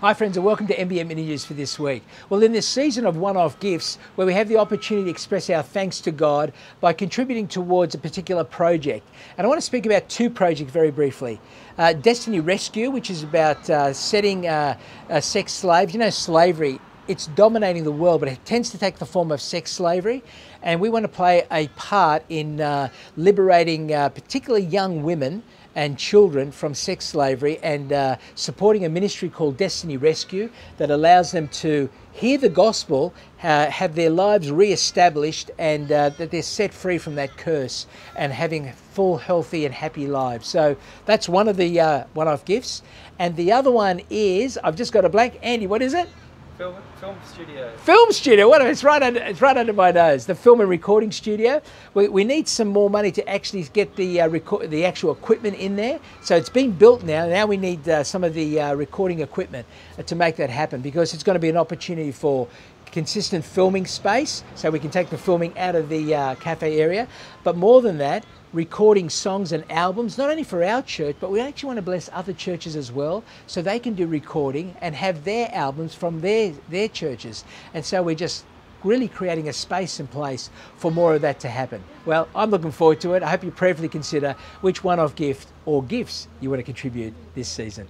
Hi, friends, and welcome to MBM Mini News for this week. Well, in this season of one off gifts, where we have the opportunity to express our thanks to God by contributing towards a particular project. And I want to speak about two projects very briefly. Uh, Destiny Rescue, which is about uh, setting uh, uh sex slaves. You know, slavery it's dominating the world, but it tends to take the form of sex slavery. And we want to play a part in uh, liberating uh, particularly young women and children from sex slavery and uh, supporting a ministry called Destiny Rescue that allows them to hear the gospel, uh, have their lives re-established and uh, that they're set free from that curse and having full, healthy and happy lives. So that's one of the uh, one-off gifts. And the other one is, I've just got a blank. Andy, what is it? Film, studio. Film studio. What? It's right under. It's right under my nose. The film and recording studio. We, we need some more money to actually get the uh, record, the actual equipment in there. So it's been built now. Now we need uh, some of the uh, recording equipment uh, to make that happen because it's going to be an opportunity for consistent filming space so we can take the filming out of the uh, cafe area. But more than that, recording songs and albums, not only for our church, but we actually want to bless other churches as well so they can do recording and have their albums from their, their churches. And so we're just really creating a space and place for more of that to happen. Well, I'm looking forward to it. I hope you prayerfully consider which one off gift or gifts you want to contribute this season.